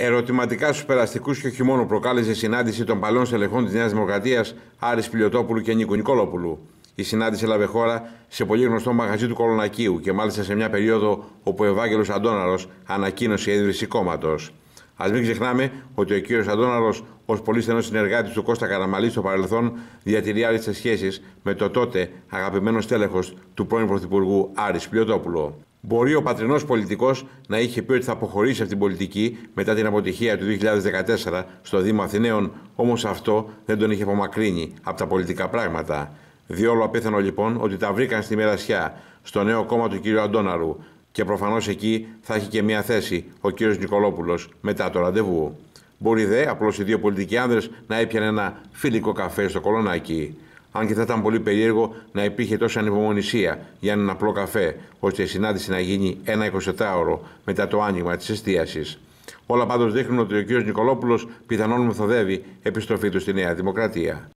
Ερωτηματικά στους περαστικούς και όχι μόνο προκάλεσε συνάντηση των παλαιών στελεχών της Νέας Δημοκρατίας Άρης Πιλιοτόπουλου και Νίκου Νικόλοπουλου. Η συνάντηση έλαβε χώρα σε πολύ γνωστό μαγαζί του Κολονακίου και μάλιστα σε μια περίοδο όπου ο Ευάγγελος Αντώναρος ανακοίνωσε η ίδρυση κόμματος. Α μην ξεχνάμε ότι ο κύριος Αντώναρος, ως πολύ στενός συνεργάτης του Κώστα Καραμαλή στο παρελθόν, διατηρεί άριστε σχέσεις με το τότε αγαπημένο στέλεχος του πρώην Πρωθυπουργού Άρης Πιλιοτόπουλου. Μπορεί ο πατρινός πολιτικός να είχε πει ότι θα αποχωρήσει από την πολιτική μετά την αποτυχία του 2014 στο Δήμο Αθηναίων, όμως αυτό δεν τον είχε απομακρύνει από τα πολιτικά πράγματα. Διόλου απίθανο λοιπόν ότι τα βρήκαν στη μοιρασιά στο νέο κόμμα του κ. Αντώναρου και προφανώς εκεί θα έχει και μια θέση ο κ. Νικολόπουλος μετά το ραντεβού. Μπορεί δε απλώς οι δύο πολιτικοί άνδρες να έπιανε ένα φιλικό καφέ στο κολονάκι. Αν και θα ήταν πολύ περίεργο να υπήρχε τόση ανυπομονησία για έναν απλό καφέ, ώστε η συνάντηση να γίνει ένα 24ωρο μετά το άνοιγμα της εστίασης. Όλα πάντως δείχνουν ότι ο κ. Νικολόπουλος πιθανόν μεθοδεύει επιστροφή του στη Νέα Δημοκρατία.